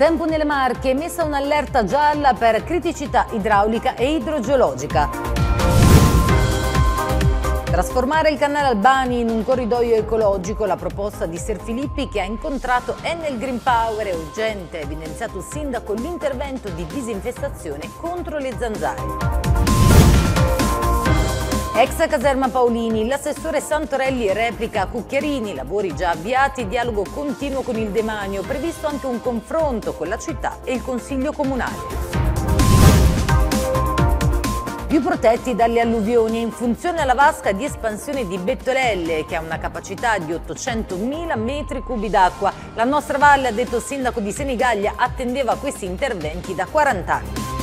Maltempo nelle Marche, emessa un'allerta gialla per criticità idraulica e idrogeologica. Trasformare il canale Albani in un corridoio ecologico, la proposta di Ser Filippi che ha incontrato Enel Green Power è urgente, evidenziato il sindaco l'intervento di disinfestazione contro le zanzare. Ex caserma Paolini, l'assessore Santorelli replica a Cucchiarini, lavori già avviati, dialogo continuo con il demanio, previsto anche un confronto con la città e il consiglio comunale. Più protetti dalle alluvioni in funzione alla vasca di espansione di Bettolelle che ha una capacità di 800.000 metri cubi d'acqua. La nostra valle, ha detto il sindaco di Senigallia, attendeva questi interventi da 40 anni.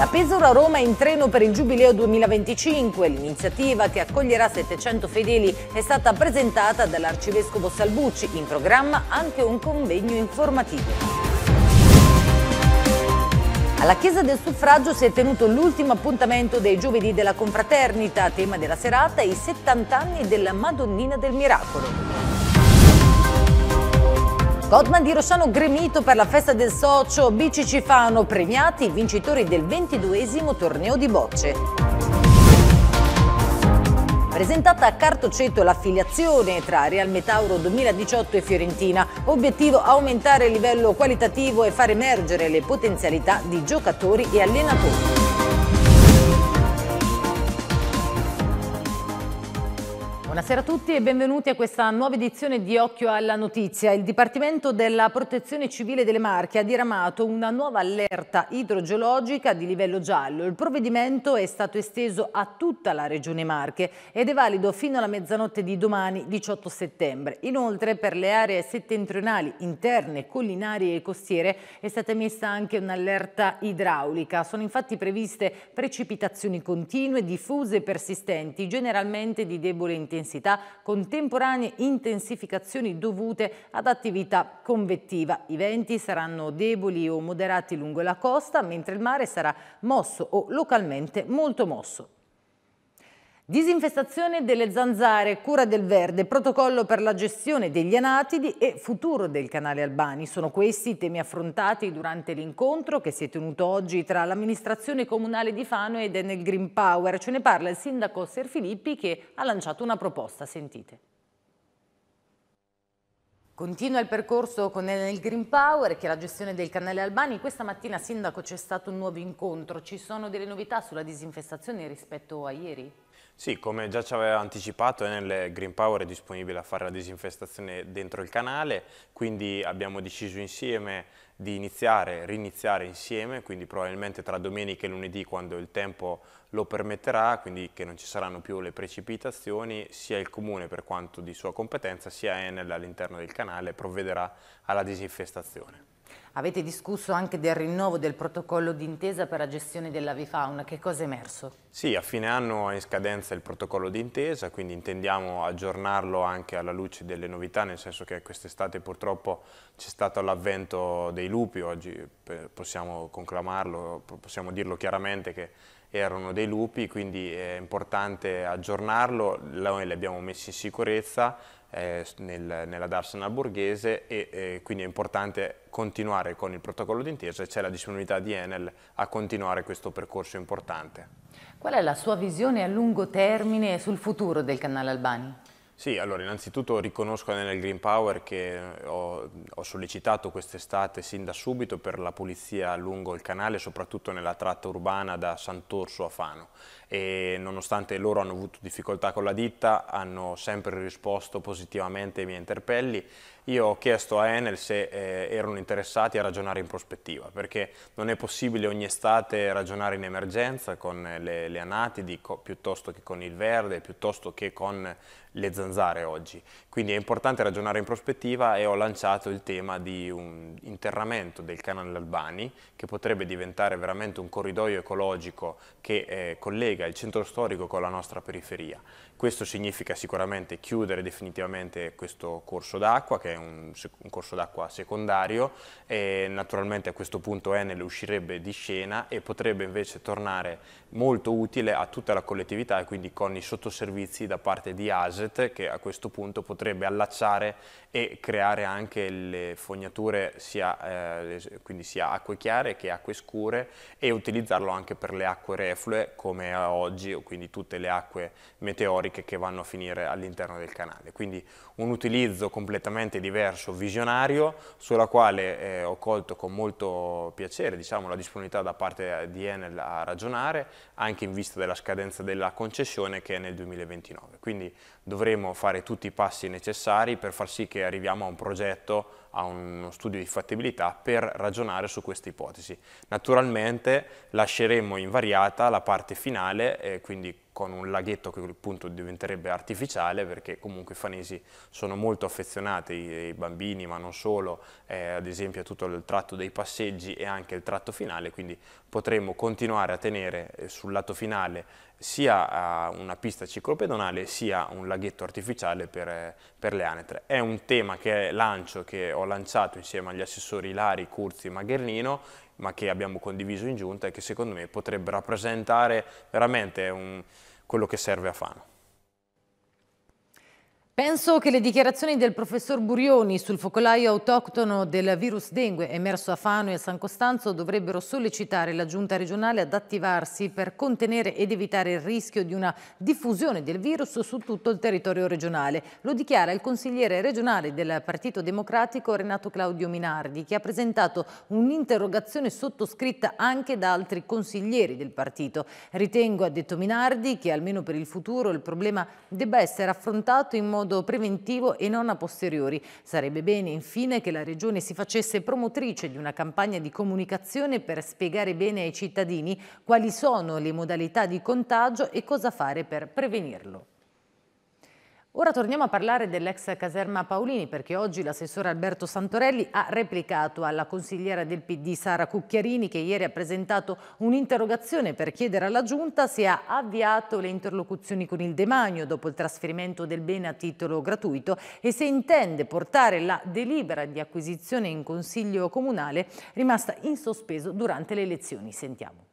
Da Pesaro a Roma in treno per il Giubileo 2025. L'iniziativa che accoglierà 700 fedeli è stata presentata dall'Arcivescovo Salbucci. In programma anche un convegno informativo. Alla Chiesa del Suffragio si è tenuto l'ultimo appuntamento dei giovedì della confraternita, tema della serata i 70 anni della Madonnina del Miracolo. Codman di Rosciano gremito per la festa del socio, Bici Cifano premiati i vincitori del 22 torneo di bocce. Presentata a Cartoceto l'affiliazione tra Real Metauro 2018 e Fiorentina, obiettivo aumentare il livello qualitativo e far emergere le potenzialità di giocatori e allenatori. Buonasera a tutti e benvenuti a questa nuova edizione di Occhio alla Notizia. Il Dipartimento della Protezione Civile delle Marche ha diramato una nuova allerta idrogeologica di livello giallo. Il provvedimento è stato esteso a tutta la Regione Marche ed è valido fino alla mezzanotte di domani 18 settembre. Inoltre per le aree settentrionali, interne, collinari e costiere è stata emessa anche un'allerta idraulica. Sono infatti previste precipitazioni continue, diffuse e persistenti, generalmente di debole intensità intensità con temporanee intensificazioni dovute ad attività convettiva. I venti saranno deboli o moderati lungo la costa, mentre il mare sarà mosso o localmente molto mosso. Disinfestazione delle zanzare, cura del verde, protocollo per la gestione degli anatidi e futuro del canale Albani. Sono questi i temi affrontati durante l'incontro che si è tenuto oggi tra l'amministrazione comunale di Fano ed Enel Green Power. Ce ne parla il sindaco Ser Filippi che ha lanciato una proposta. Sentite. Continua il percorso con Enel Green Power che è la gestione del canale Albani. Questa mattina, Sindaco, c'è stato un nuovo incontro. Ci sono delle novità sulla disinfestazione rispetto a ieri? Sì, come già ci aveva anticipato, Enel Green Power è disponibile a fare la disinfestazione dentro il canale, quindi abbiamo deciso insieme di iniziare, riniziare insieme, quindi probabilmente tra domenica e lunedì quando il tempo lo permetterà, quindi che non ci saranno più le precipitazioni, sia il Comune per quanto di sua competenza, sia Enel all'interno del canale provvederà alla disinfestazione. Avete discusso anche del rinnovo del protocollo d'intesa per la gestione dell'avifauna, che cosa è emerso? Sì, a fine anno è in scadenza il protocollo d'intesa, quindi intendiamo aggiornarlo anche alla luce delle novità, nel senso che quest'estate purtroppo c'è stato l'avvento dei lupi, oggi possiamo conclamarlo, possiamo dirlo chiaramente che erano dei lupi, quindi è importante aggiornarlo, noi li abbiamo messi in sicurezza, eh, nel, nella Darsenal borghese e eh, quindi è importante continuare con il protocollo d'intesa e c'è la disponibilità di Enel a continuare questo percorso importante. Qual è la sua visione a lungo termine sul futuro del canale Albani? Sì, allora innanzitutto riconosco nel Green Power che ho, ho sollecitato quest'estate sin da subito per la pulizia lungo il canale, soprattutto nella tratta urbana da Sant'Orso a Fano e nonostante loro hanno avuto difficoltà con la ditta hanno sempre risposto positivamente ai miei interpelli io ho chiesto a Enel se eh, erano interessati a ragionare in prospettiva, perché non è possibile ogni estate ragionare in emergenza con le, le anatidi piuttosto che con il verde, piuttosto che con le zanzare oggi. Quindi è importante ragionare in prospettiva e ho lanciato il tema di un interramento del canale Albani che potrebbe diventare veramente un corridoio ecologico che eh, collega collega il centro storico con la nostra periferia. Questo significa sicuramente chiudere definitivamente questo corso d'acqua, che è un, un corso d'acqua secondario, e naturalmente a questo punto Enel uscirebbe di scena e potrebbe invece tornare molto utile a tutta la collettività e quindi con i sottoservizi da parte di ASET che a questo punto potrebbe allacciare e creare anche le fognature sia, eh, quindi sia acque chiare che acque scure e utilizzarlo anche per le acque reflue come oggi, quindi tutte le acque meteoriche che vanno a finire all'interno del canale. Quindi un utilizzo completamente diverso, visionario, sulla quale eh, ho colto con molto piacere diciamo, la disponibilità da parte di Enel a ragionare, anche in vista della scadenza della concessione che è nel 2029. Quindi dovremo fare tutti i passi necessari per far sì che arriviamo a un progetto, a uno studio di fattibilità per ragionare su queste ipotesi. Naturalmente lasceremo invariata la parte finale, eh, quindi con un laghetto che appunto diventerebbe artificiale perché comunque i fanesi sono molto affezionati, i, i bambini ma non solo, eh, ad esempio a tutto il tratto dei passeggi e anche il tratto finale, quindi potremo continuare a tenere eh, sul lato finale sia una pista ciclopedonale sia un laghetto artificiale per, eh, per, le anetre. È un tema che lancio, che ho lanciato insieme agli assessori Ilari, Curzi e Maghernino ma che abbiamo condiviso in giunta e che secondo me potrebbe rappresentare veramente un, quello che serve a Fano. Penso che le dichiarazioni del professor Burioni sul focolaio autoctono del virus dengue emerso a Fano e a San Costanzo dovrebbero sollecitare la giunta regionale ad attivarsi per contenere ed evitare il rischio di una diffusione del virus su tutto il territorio regionale. Lo dichiara il consigliere regionale del Partito Democratico Renato Claudio Minardi che ha presentato un'interrogazione sottoscritta anche da altri consiglieri del partito. Ritengo, ha detto Minardi, che almeno per il futuro il problema debba essere affrontato in modo modo preventivo e non a posteriori. Sarebbe bene infine che la Regione si facesse promotrice di una campagna di comunicazione per spiegare bene ai cittadini quali sono le modalità di contagio e cosa fare per prevenirlo. Ora torniamo a parlare dell'ex caserma Paolini perché oggi l'assessore Alberto Santorelli ha replicato alla consigliera del PD Sara Cucchiarini che ieri ha presentato un'interrogazione per chiedere alla Giunta se ha avviato le interlocuzioni con il demanio dopo il trasferimento del bene a titolo gratuito e se intende portare la delibera di acquisizione in Consiglio Comunale rimasta in sospeso durante le elezioni. Sentiamo.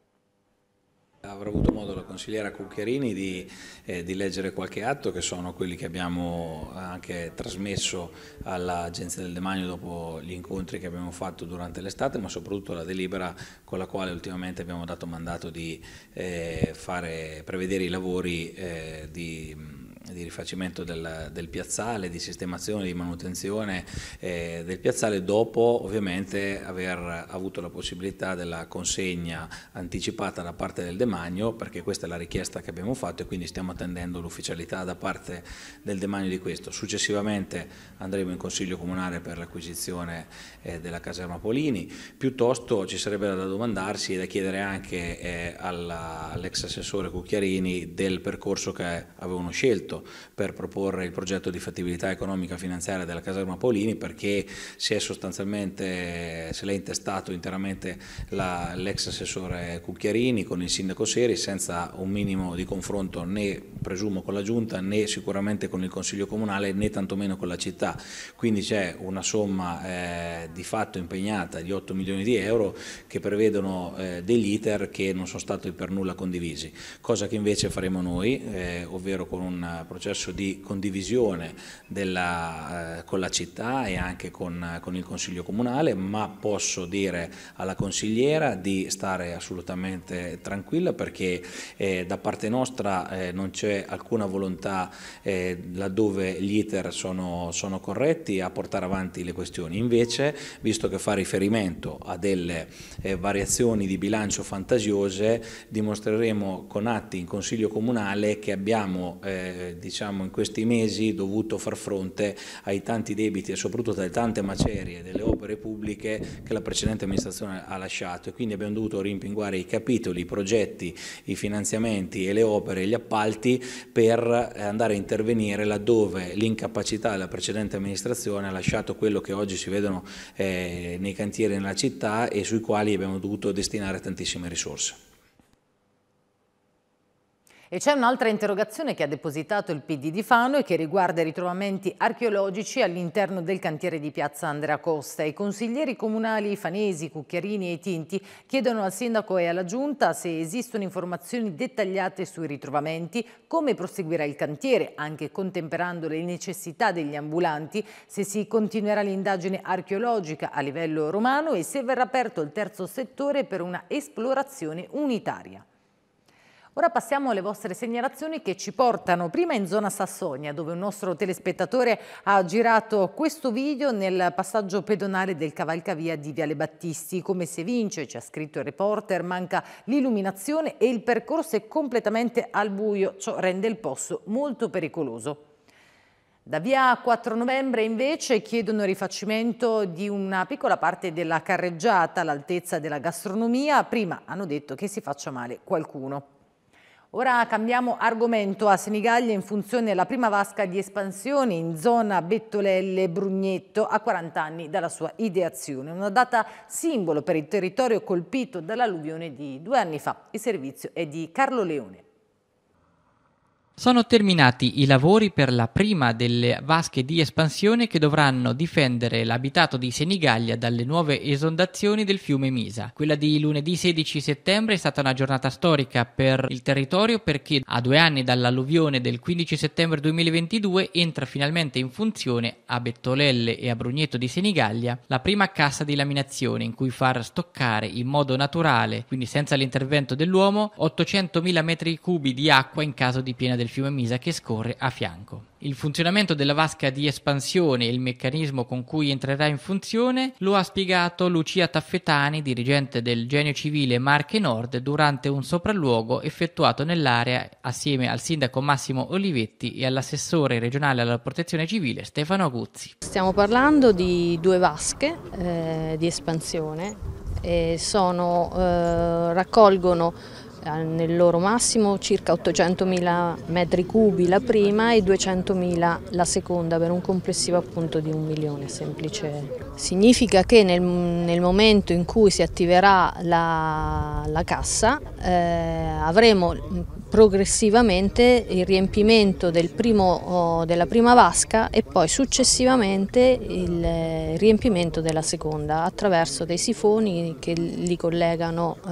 Avrò avuto modo la consigliera Cucchiarini di, eh, di, leggere qualche atto che sono quelli che abbiamo anche trasmesso all'Agenzia del Demanio dopo gli incontri che abbiamo fatto durante l'estate, ma soprattutto la delibera con la quale ultimamente abbiamo dato mandato di eh, fare, prevedere i lavori eh, di di rifacimento del, del, piazzale, di sistemazione, di manutenzione eh, del piazzale dopo ovviamente aver avuto la possibilità della consegna anticipata da parte del demanio perché questa è la richiesta che abbiamo fatto e quindi stiamo attendendo l'ufficialità da parte del demanio di questo. Successivamente andremo in Consiglio Comunale per l'acquisizione eh, della caserma Polini, piuttosto ci sarebbe da domandarsi e da chiedere anche eh, all'ex assessore Cucchiarini del percorso che avevano scelto per proporre il progetto di fattibilità economica finanziaria della caserma Polini perché si è sostanzialmente, se l'è intestato interamente l'ex assessore Cucchiarini con il sindaco Seri senza un minimo di confronto né presumo con la giunta né sicuramente con il consiglio comunale né tantomeno con la città. Quindi c'è una somma eh, di fatto impegnata di 8 milioni di euro che prevedono eh, degli iter che non sono stati per nulla condivisi cosa che invece faremo noi eh, ovvero con un processo di condivisione della, eh, con la città e anche con, con, il Consiglio Comunale, ma posso dire alla consigliera di stare assolutamente tranquilla perché eh, da parte nostra eh, non c'è alcuna volontà eh, laddove gli iter sono, sono corretti a portare avanti le questioni. Invece, visto che fa riferimento a delle eh, variazioni di bilancio fantasiose, dimostreremo con atti in Consiglio Comunale che abbiamo eh, diciamo, in questi mesi dovuto far fronte ai tanti debiti e soprattutto alle tante macerie delle opere pubbliche che la precedente amministrazione ha lasciato e quindi abbiamo dovuto rimpinguare i capitoli, i progetti, i finanziamenti e le opere e gli appalti per andare a intervenire laddove l'incapacità della precedente amministrazione ha lasciato quello che oggi si vedono eh, nei cantieri nella città e sui quali abbiamo dovuto destinare tantissime risorse. E c'è un'altra interrogazione che ha depositato il PD di Fano e che riguarda i ritrovamenti archeologici all'interno del cantiere di piazza Andrea Costa. I consiglieri comunali Fanesi, Cucchiarini e Tinti chiedono al sindaco e alla giunta se esistono informazioni dettagliate sui ritrovamenti, come proseguirà il cantiere, anche contemperando le necessità degli ambulanti, se si continuerà l'indagine archeologica a livello romano e se verrà aperto il terzo settore per una esplorazione unitaria. Ora passiamo alle vostre segnalazioni che ci portano prima in zona Sassonia dove un nostro telespettatore ha girato questo video nel passaggio pedonale del cavalcavia di Viale Battisti. Come si evince, ci ha scritto il reporter, manca l'illuminazione e il percorso è completamente al buio, ciò rende il posto molto pericoloso. Da via 4 novembre invece chiedono rifacimento di una piccola parte della carreggiata all'altezza della gastronomia. Prima hanno detto che si faccia male qualcuno. Ora cambiamo argomento a Senigallia in funzione della prima vasca di espansione in zona Bettolelle Brugnetto a 40 anni dalla sua ideazione. Una data simbolo per il territorio colpito dall'alluvione di due anni fa. Il servizio è di Carlo Leone. Sono terminati i lavori per la prima delle vasche di espansione che dovranno difendere l'abitato di Senigallia dalle nuove esondazioni del fiume Misa. Quella di lunedì 16 settembre è stata una giornata storica per il territorio perché a due anni dall'alluvione del 15 settembre 2022 entra finalmente in funzione a Bettolelle e a Brugnetto di Senigallia la prima cassa di laminazione in cui far stoccare in modo naturale, quindi senza l'intervento dell'uomo, 800.000 metri cubi di acqua in caso di piena del del fiume Misa che scorre a fianco. Il funzionamento della vasca di espansione e il meccanismo con cui entrerà in funzione lo ha spiegato Lucia Taffetani, dirigente del Genio Civile Marche Nord, durante un sopralluogo effettuato nell'area assieme al sindaco Massimo Olivetti e all'assessore regionale alla protezione civile Stefano Aguzzi. Stiamo parlando di due vasche eh, di espansione, sono, eh, raccolgono eh, nel loro massimo circa 800.000 metri cubi la prima e 200.000 la seconda per un complessivo appunto di un milione semplice. Significa che nel, nel momento in cui si attiverà la, la cassa eh, avremo progressivamente il riempimento del primo, della prima vasca e poi successivamente il riempimento della seconda attraverso dei sifoni che, li collegano, eh,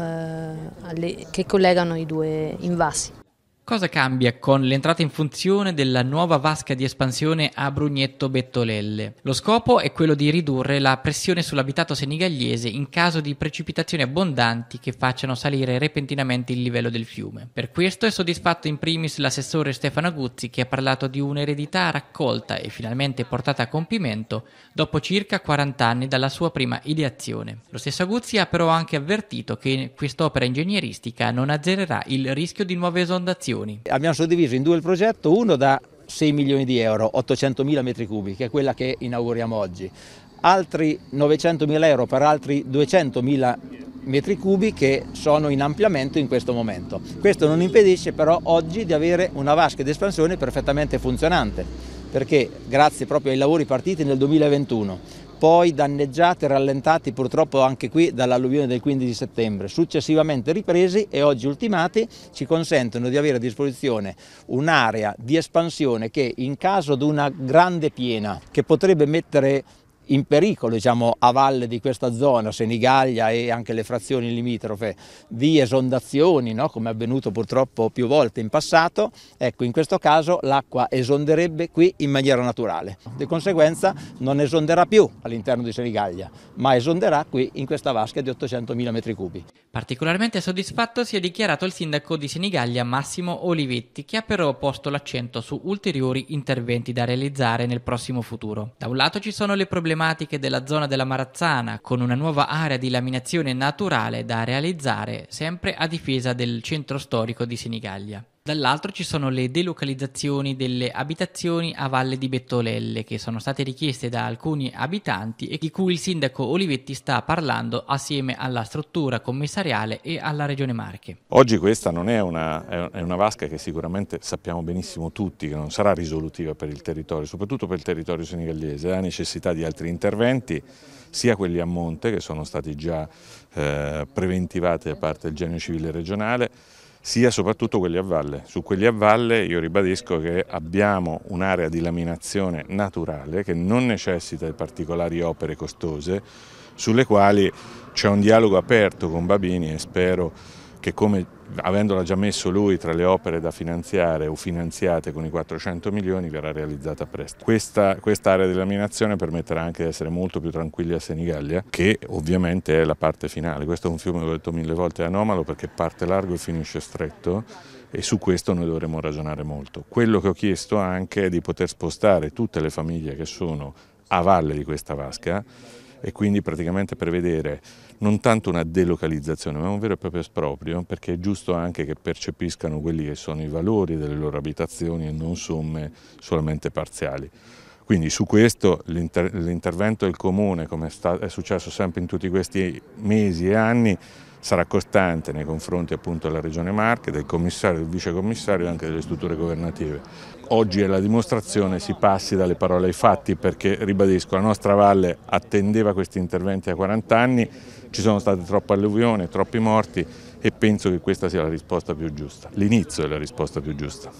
alle, che collegano i due invasi. Cosa cambia con l'entrata in funzione della nuova vasca di espansione a Brugnetto Bettolelle? Lo scopo è quello di ridurre la pressione sull'abitato senigalliese in caso di precipitazioni abbondanti che facciano salire repentinamente il livello del fiume. Per questo è soddisfatto in primis l'assessore Stefano Guzzi che ha parlato di un'eredità raccolta e finalmente portata a compimento dopo circa 40 anni dalla sua prima ideazione. Lo stesso Guzzi ha però anche avvertito che quest'opera ingegneristica non azzererà il rischio di nuove esondazioni milioni. Abbiamo suddiviso in due il progetto, uno da 6 milioni di euro, 800 mila metri cubi, che è quella che inauguriamo oggi, altri 900 mila euro per altri 200 mila metri cubi che sono in ampliamento in questo momento. Questo non impedisce però oggi di avere una vasca di espansione perfettamente funzionante, perché grazie proprio ai lavori partiti nel 2021 poi danneggiati e rallentati purtroppo anche qui dall'alluvione del 15 settembre, successivamente ripresi e oggi ultimati ci consentono di avere a disposizione un'area di espansione che in caso di una grande piena che potrebbe mettere in pericolo diciamo, a valle di questa zona, Senigallia e anche le frazioni limitrofe, di esondazioni, no? come è avvenuto purtroppo più volte in passato, ecco in questo caso l'acqua esonderebbe qui in maniera naturale. Di conseguenza non esonderà più all'interno di Senigallia, ma esonderà qui in questa vasca di 800.000 metri cubi. Particolarmente soddisfatto si è dichiarato il sindaco di Senigallia Massimo Olivetti, che ha però posto l'accento su ulteriori interventi da realizzare nel prossimo futuro. Da un lato ci sono le problematiche problematiche della zona della Marazzana, con una nuova area di laminazione naturale da realizzare sempre a difesa del centro storico di Senigallia. Dall'altro ci sono le delocalizzazioni delle abitazioni a Valle di Bettolelle che sono state richieste da alcuni abitanti e di cui il sindaco Olivetti sta parlando assieme alla struttura commissariale e alla regione Marche. Oggi questa non è una, è una vasca che sicuramente sappiamo benissimo tutti che non sarà risolutiva per il territorio, soprattutto per il territorio senegallese, ha necessità di altri interventi sia quelli a monte che sono stati già eh, preventivati da parte del genio civile regionale sia soprattutto quelli a valle. Su quelli a valle io ribadisco che abbiamo un'area di laminazione naturale che non necessita di particolari opere costose, sulle quali c'è un dialogo aperto con Babini e spero che come avendola già messo lui tra le opere da finanziare o finanziate con i 400 milioni verrà realizzata presto. Questa, questa area di laminazione permetterà anche di essere molto più tranquilli a Senigallia che ovviamente è la parte finale. Questo è un fiume, l'ho detto mille volte, anomalo perché parte largo e finisce stretto e su questo noi dovremo ragionare molto. Quello che ho chiesto anche è di poter spostare tutte le famiglie che sono a valle di questa vasca e quindi praticamente prevedere non tanto una delocalizzazione ma un vero e proprio esproprio perché è giusto anche che percepiscano quelli che sono i valori delle loro abitazioni e non somme solamente parziali. Quindi su questo l'intervento del Comune, come è successo sempre in tutti questi mesi e anni, sarà costante nei confronti appunto della Regione Marche, del commissario, del vicecommissario e anche delle strutture governative. Oggi è la dimostrazione, si passi dalle parole ai fatti perché, ribadisco, la nostra valle attendeva questi interventi da 40 anni, ci sono state troppe alluvioni, troppi morti e penso che questa sia la risposta più giusta, l'inizio della risposta più giusta.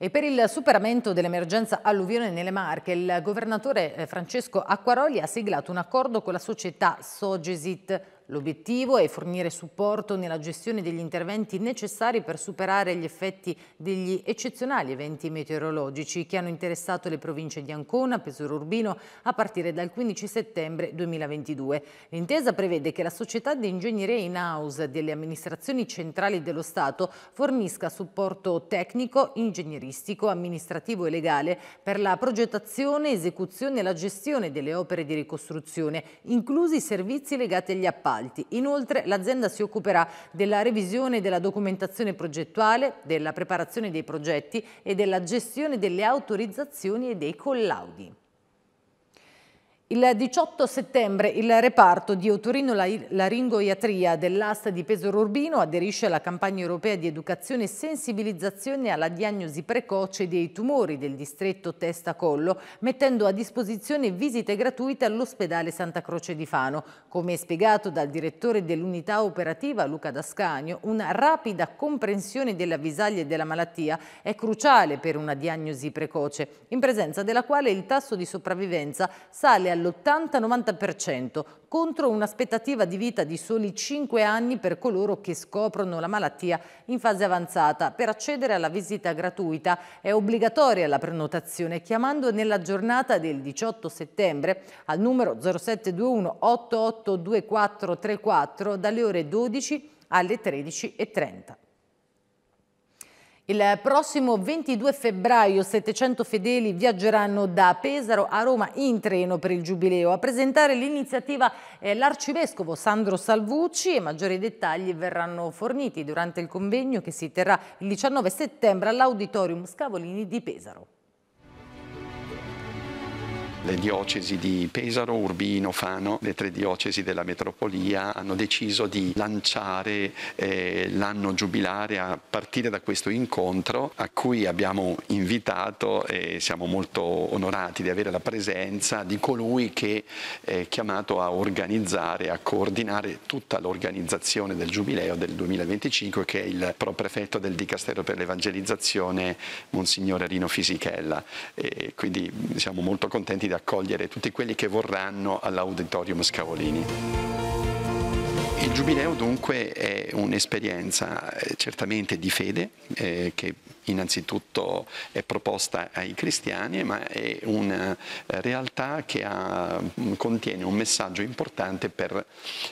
E per il superamento dell'emergenza alluvione nelle Marche, il governatore eh, Francesco Acquaroli ha siglato un accordo con la società Sogesit L'obiettivo è fornire supporto nella gestione degli interventi necessari per superare gli effetti degli eccezionali eventi meteorologici che hanno interessato le province di Ancona, Pesaro Urbino a partire dal 15 settembre 2022. L'intesa prevede che la società di ingegneria in-house delle amministrazioni centrali dello Stato fornisca supporto tecnico, ingegneristico, amministrativo e legale per la progettazione, esecuzione e la gestione delle opere di ricostruzione, inclusi i servizi legati agli appalti appalti. Inoltre l'azienda si occuperà della revisione della documentazione progettuale, della preparazione dei progetti e della gestione delle autorizzazioni e dei collaudi. Il 18 settembre il reparto di otorino-laringoiatria dell'asta di Pesaro Urbino aderisce alla campagna europea di educazione e sensibilizzazione alla diagnosi precoce dei tumori del distretto Testa-Collo, mettendo a disposizione visite gratuite all'ospedale Santa Croce di Fano. Come spiegato dal direttore dell'unità operativa Luca Dascanio, una rapida comprensione delle avvisaglie della malattia è cruciale per una diagnosi precoce, in presenza della quale il tasso di sopravvivenza sale all'80-90% contro un'aspettativa di vita di soli 5 anni per coloro che scoprono la malattia in fase avanzata. Per accedere alla visita gratuita è obbligatoria la prenotazione chiamando nella giornata del 18 settembre al numero 0721 882434 dalle ore 12 alle 13.30. Il prossimo 22 febbraio 700 fedeli viaggeranno da Pesaro a Roma in treno per il Giubileo. A presentare l'iniziativa è l'arcivescovo Sandro Salvucci e maggiori dettagli verranno forniti durante il convegno che si terrà il 19 settembre all'Auditorium Scavolini di Pesaro le diocesi di Pesaro, Urbino, Fano, le tre diocesi della metropolia hanno deciso di lanciare eh, l'anno giubilare a partire da questo incontro a cui abbiamo invitato e siamo molto onorati di avere la presenza di colui che è chiamato a organizzare, a coordinare tutta l'organizzazione del giubileo del 2025 che è il pro-prefetto del Dicastero per l'Evangelizzazione Monsignore Rino Fisichella. E quindi siamo molto contenti di accogliere tutti quelli che vorranno all'Auditorium Scavolini. Il Giubileo dunque è un'esperienza eh, certamente di fede eh, che innanzitutto è proposta ai cristiani, ma è una eh, realtà che ha, mm, contiene un messaggio importante per,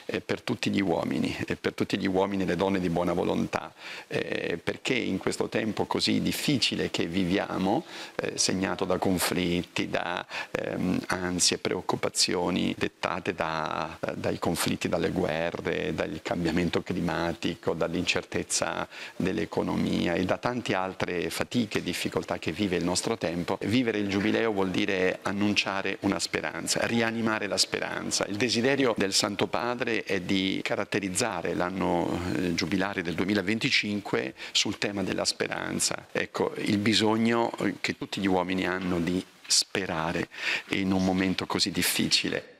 eh, per, tutti gli uomini, per tutti gli uomini e le donne di buona volontà, eh, perché in questo tempo così difficile che viviamo, eh, segnato da conflitti, da ehm, ansie, preoccupazioni dettate da, dai conflitti, dalle guerre, dal cambiamento climatico, dall'incertezza dell'economia e da altri altre fatiche e difficoltà che vive il nostro tempo, vivere il Giubileo vuol dire annunciare una speranza, rianimare la speranza. Il desiderio del Santo Padre è di caratterizzare l'anno eh, giubilare del 2025 sul tema della speranza. Ecco, il bisogno che tutti gli uomini hanno di sperare in un momento così difficile.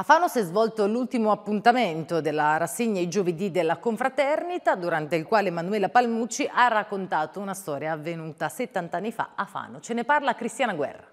A Fano si è svolto l'ultimo appuntamento della rassegna I giovedì della confraternita, durante il quale Emanuela Palmucci ha raccontato una storia avvenuta 70 anni fa a Fano. Ce ne parla Cristiana Guerra.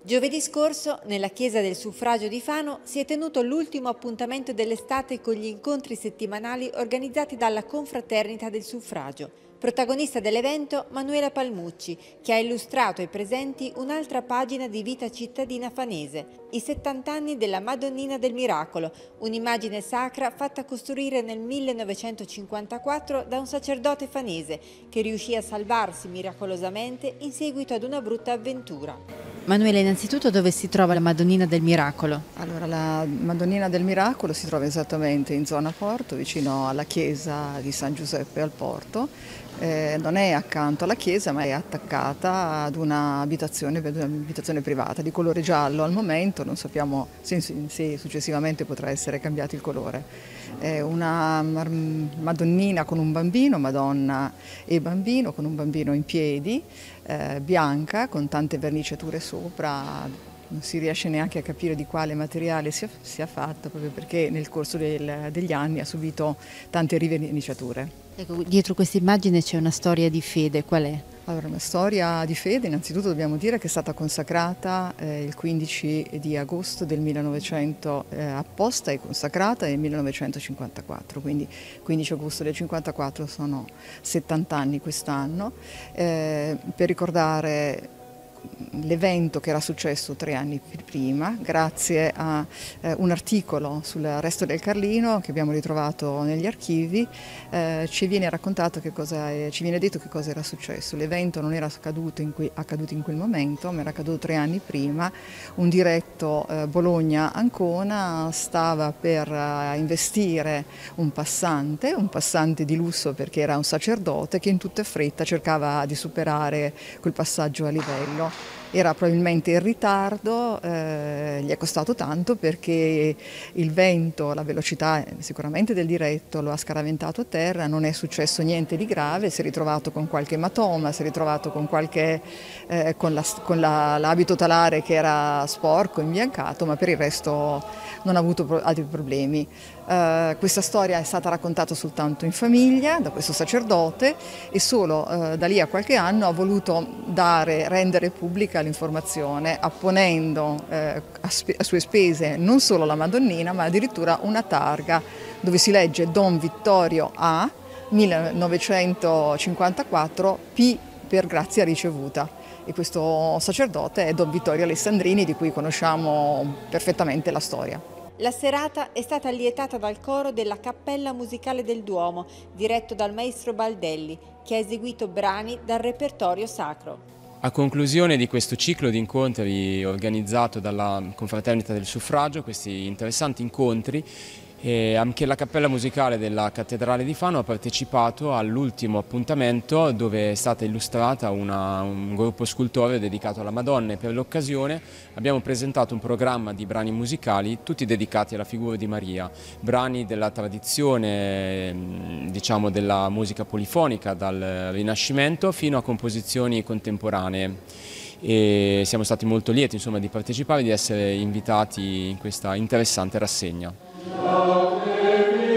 Giovedì scorso, nella chiesa del suffragio di Fano, si è tenuto l'ultimo appuntamento dell'estate con gli incontri settimanali organizzati dalla confraternita del suffragio. Protagonista dell'evento Manuela Palmucci, che ha illustrato ai presenti un'altra pagina di vita cittadina fanese, i 70 anni della Madonnina del Miracolo, un'immagine sacra fatta costruire nel 1954 da un sacerdote fanese che riuscì a salvarsi miracolosamente in seguito ad una brutta avventura. Manuela, innanzitutto dove si trova la Madonnina del Miracolo? Allora, la Madonnina del Miracolo si trova esattamente in zona Porto, vicino alla chiesa di San Giuseppe al Porto eh, non è accanto alla chiesa ma è attaccata ad un'abitazione, un'abitazione privata di colore giallo al momento, non sappiamo se, se, successivamente potrà essere cambiato il colore. È una Madonnina con un bambino, Madonna e bambino, con un bambino in piedi, eh, bianca, con tante verniciature sopra, non si riesce neanche a capire di quale materiale sia, sia fatta, proprio perché nel corso del, degli anni ha subito tante riverniciature. Ecco, dietro questa immagine c'è una storia di fede, qual è? Allora, una storia di fede, innanzitutto dobbiamo dire che è stata consacrata eh, il 15 di agosto del 1900, eh, apposta e consacrata nel 1954, quindi 15 agosto del 1954 sono 70 anni quest'anno, eh, per ricordare l'evento che era successo tre anni prima, grazie a eh, un articolo sul resto del Carlino che abbiamo ritrovato negli archivi, eh, ci viene raccontato che cosa è, ci viene detto che cosa era successo. L'evento non era accaduto in, que, accaduto in, quel momento, ma era accaduto tre anni prima. Un diretto eh, Bologna-Ancona stava per uh, investire un passante, un passante di lusso perché era un sacerdote che in tutta fretta cercava di superare quel passaggio a livello era probabilmente in ritardo, eh, gli è costato tanto perché il vento, la velocità sicuramente del diretto lo ha scaraventato a terra, non è successo niente di grave, si è ritrovato con qualche ematoma, si è ritrovato con, qualche, eh, con, la, con la, l'abito talare che era sporco, imbiancato, ma per il resto non ha avuto altri problemi. Uh, questa storia è stata raccontata soltanto in famiglia da questo sacerdote e solo uh, da lì a qualche anno ha voluto dare, rendere pubblica l'informazione apponendo uh, a, a, sue spese non solo la Madonnina ma addirittura una targa dove si legge Don Vittorio A 1954 P per grazia ricevuta e questo sacerdote è Don Vittorio Alessandrini di cui conosciamo perfettamente la storia. La serata è stata allietata dal coro della Cappella Musicale del Duomo, diretto dal maestro Baldelli, che ha eseguito brani dal repertorio sacro. A conclusione di questo ciclo di incontri organizzato dalla Confraternita del Suffragio, questi interessanti incontri, e anche la Cappella Musicale della Cattedrale di Fano ha partecipato all'ultimo appuntamento dove è stata illustrata una, un gruppo scultoreo dedicato alla Madonna. E per l'occasione abbiamo presentato un programma di brani musicali tutti dedicati alla figura di Maria, brani della tradizione diciamo, della musica polifonica dal Rinascimento fino a composizioni contemporanee. E siamo stati molto lieti insomma, di partecipare e di essere invitati in questa interessante rassegna. E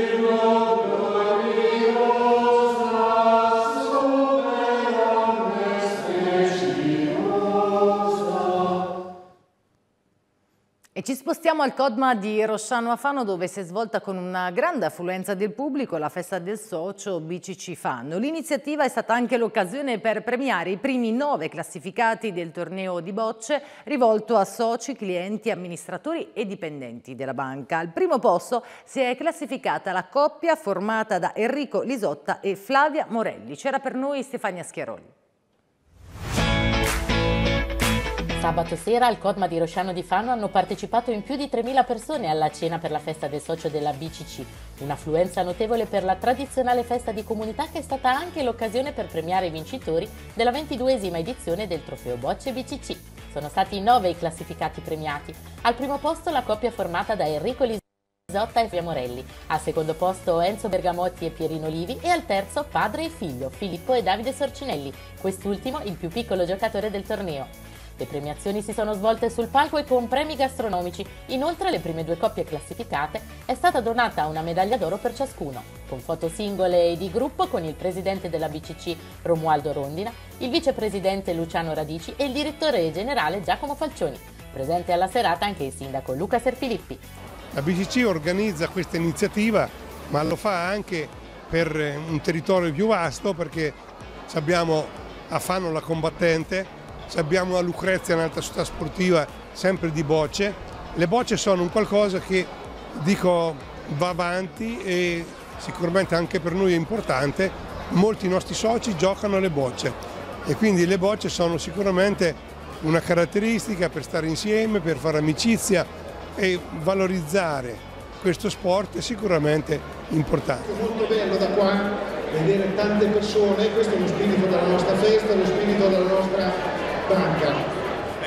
ci spostiamo al Codma di Rosciano a Fano dove si è svolta con una grande affluenza del pubblico la festa del socio BCC Fano. L'iniziativa è stata anche l'occasione per premiare i primi nove classificati del torneo di bocce rivolto a soci, clienti, amministratori e dipendenti della banca. Al primo posto si è classificata la coppia formata da Enrico Lisotta e Flavia Morelli. C'era per noi Stefania Schiaroli. Sabato sera al Codma di Rosciano di Fano hanno partecipato in più di 3.000 persone alla cena per la festa del socio della BCC, un'affluenza notevole per la tradizionale festa di comunità che è stata anche l'occasione per premiare i vincitori della ventiduesima edizione del trofeo Bocce BCC. Sono stati nove i classificati premiati. Al primo posto la coppia formata da Enrico Lisotta e Fia Morelli, al secondo posto Enzo Bergamotti e Pierino Olivi e al terzo padre e figlio Filippo e Davide Sorcinelli, quest'ultimo il più piccolo giocatore del torneo. Le premiazioni si sono svolte sul palco e con premi gastronomici. Inoltre le prime due coppie classificate è stata donata una medaglia d'oro per ciascuno, con foto singole e di gruppo con il presidente della BCC Romualdo Rondina, il vicepresidente Luciano Radici e il direttore generale Giacomo Falcioni. Presente alla serata anche il sindaco Luca Serfilippi. La BCC organizza questa iniziativa ma lo fa anche per un territorio più vasto perché abbiamo a Fano la combattente, abbiamo a Lucrezia un'altra società sportiva sempre di bocce. Le bocce sono un qualcosa che dico va avanti e sicuramente anche per noi è importante. Molti nostri soci giocano alle bocce e quindi le bocce sono sicuramente una caratteristica per stare insieme, per fare amicizia e valorizzare questo sport è sicuramente importante. È molto bello da qua vedere tante persone, questo è lo spirito della nostra festa, lo spirito della nostra banca.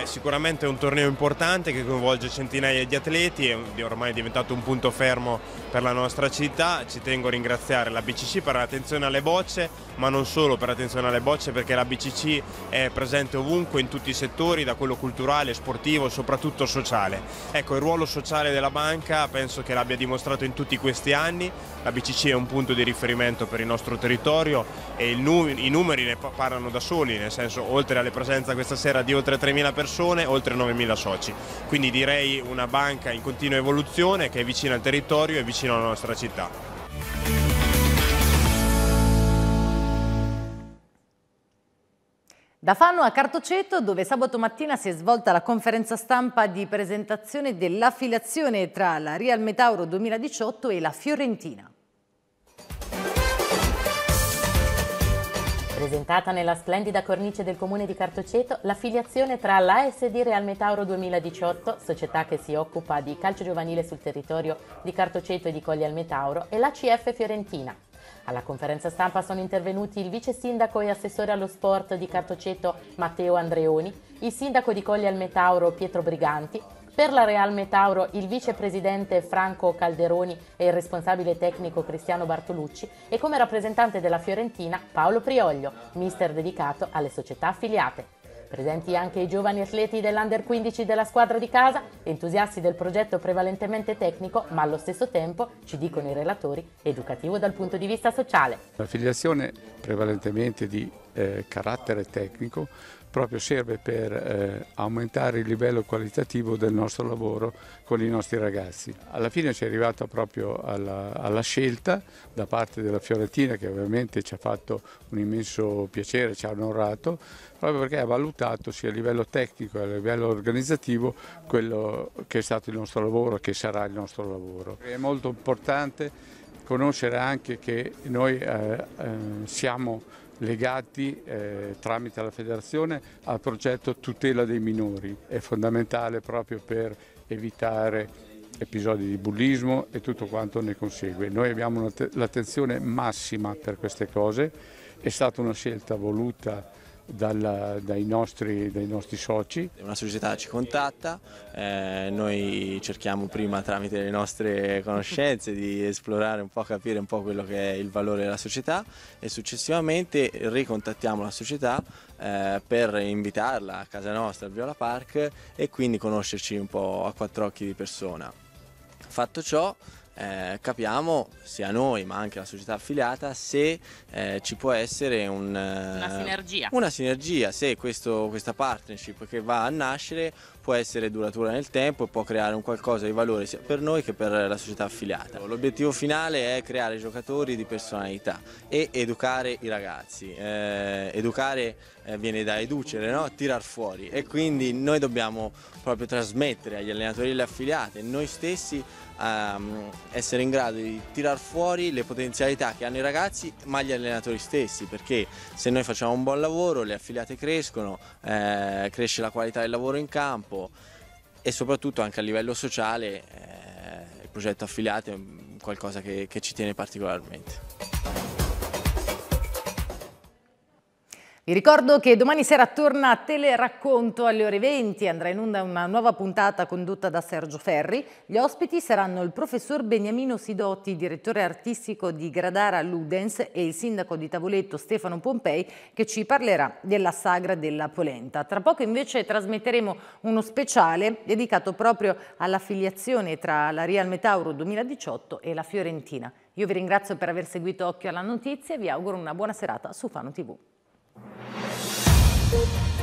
Sicuramente è un torneo importante che coinvolge centinaia di atleti, è ormai diventato un punto fermo per la nostra città. Ci tengo a ringraziare la BCC per l'attenzione alle bocce, ma non solo per l'attenzione alle bocce perché la BCC è presente ovunque in tutti i settori, da quello culturale, sportivo, soprattutto sociale. Ecco, il ruolo sociale della banca penso che l'abbia dimostrato in tutti questi anni. La BCC è un punto di riferimento per il nostro territorio e num i numeri ne parlano da soli, nel senso oltre alle presenze questa sera di oltre 3.000 persone, oltre 9.000 soci. Quindi direi una banca in continua evoluzione che è vicina al territorio e vicina alla nostra città. Da Fano a Cartoceto, dove sabato mattina si è svolta la conferenza stampa di presentazione dell'affiliazione tra la Real Metauro 2018 e la Fiorentina. Presentata nella splendida cornice del comune di Cartoceto, l'affiliazione tra l'ASD Real Metauro 2018, società che si occupa di calcio giovanile sul territorio di Cartoceto e di Colli al Metauro, e l'ACF Fiorentina. Alla conferenza stampa sono intervenuti il vice sindaco e assessore allo sport di Cartoceto Matteo Andreoni, il sindaco di Colli al Metauro Pietro Briganti, per la Real Metauro il vicepresidente Franco Calderoni e il responsabile tecnico Cristiano Bartolucci e come rappresentante della Fiorentina Paolo Prioglio, mister dedicato alle società affiliate. Presenti anche i giovani atleti dell'Under 15 della squadra di casa, entusiasti del progetto prevalentemente tecnico, ma allo stesso tempo, ci dicono i relatori, educativo dal punto di vista sociale. L'affiliazione prevalentemente di eh, carattere tecnico proprio serve per eh, aumentare il livello qualitativo del nostro lavoro con i nostri ragazzi. Alla fine ci è arrivata proprio alla, alla, scelta da parte della Fiorentina che ovviamente ci ha fatto un immenso piacere, ci ha onorato, proprio perché ha valutato sia a livello tecnico che a livello organizzativo quello che è stato il nostro lavoro e che sarà il nostro lavoro. È molto importante conoscere anche che noi eh, eh, siamo legati eh, tramite la federazione al progetto tutela dei minori. È fondamentale proprio per evitare episodi di bullismo e tutto quanto ne consegue. Noi abbiamo l'attenzione massima per queste cose, è stata una scelta voluta dalla, dai, nostri, dai, nostri, soci. Una società ci contatta, eh, noi cerchiamo prima tramite le nostre conoscenze di esplorare un po', capire un po' quello che è il valore della società e successivamente ricontattiamo la società eh, per invitarla a casa nostra al Viola Park e quindi conoscerci un po' a quattro occhi di persona. Fatto ciò eh, capiamo sia noi ma anche la società affiliata se eh, ci può essere un, una sinergia, una sinergia se questo, questa partnership che va a nascere può essere duratura nel tempo e può creare un qualcosa di valore sia per noi che per la società affiliata. L'obiettivo finale è creare giocatori di personalità e educare i ragazzi. Eh, educare eh, viene da educere, no? tirar fuori e quindi noi dobbiamo proprio trasmettere agli allenatori delle affiliate, noi stessi ehm, essere in grado di tirar fuori le potenzialità che hanno i ragazzi ma gli allenatori stessi perché se noi facciamo un buon lavoro le affiliate crescono, eh, cresce la qualità del lavoro in campo e soprattutto anche a livello sociale eh, il progetto affiliate è qualcosa che, che ci tiene particolarmente. Vi ricordo che domani sera torna a Teleracconto alle ore 20, andrà in onda una nuova puntata condotta da Sergio Ferri. Gli ospiti saranno il professor Beniamino Sidotti, direttore artistico di Gradara Ludens e il sindaco di Tavoletto Stefano Pompei che ci parlerà della sagra della polenta. Tra poco invece trasmetteremo uno speciale dedicato proprio all'affiliazione tra la Real Metauro 2018 e la Fiorentina. Io vi ringrazio per aver seguito Occhio alla Notizia e vi auguro una buona serata su Fano TV. Thank you.